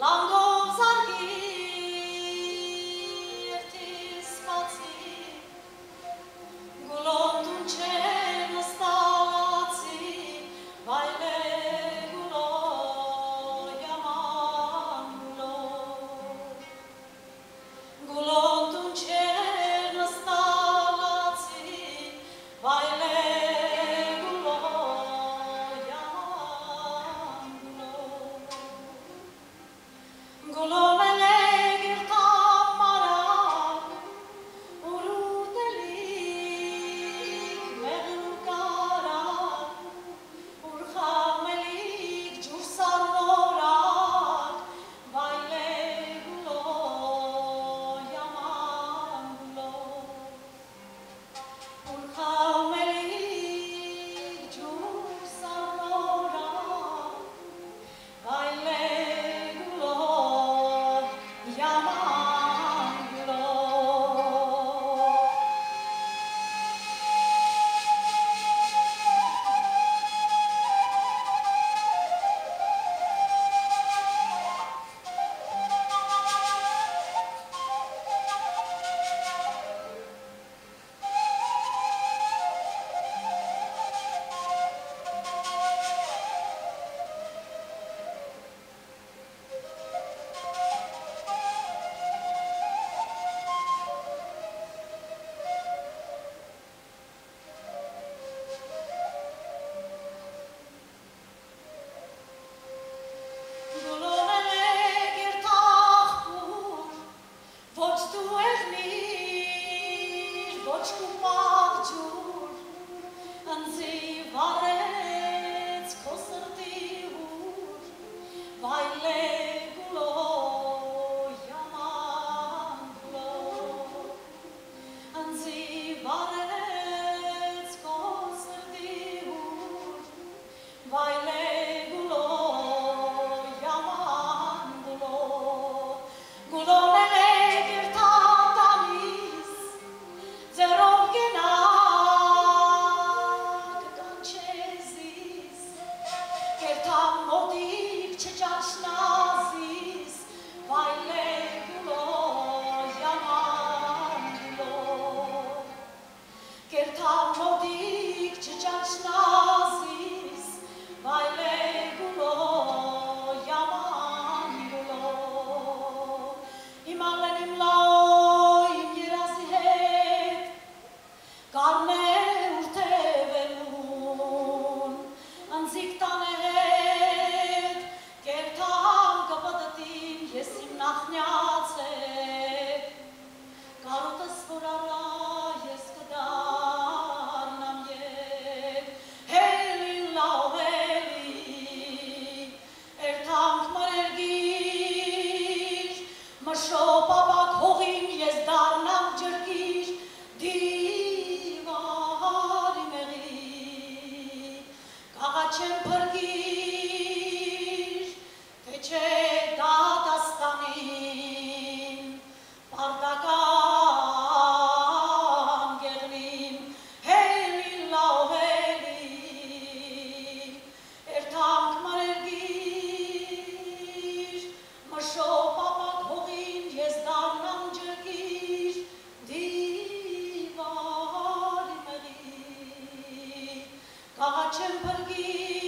Long Zanzibar. teacher 你好 Pace-n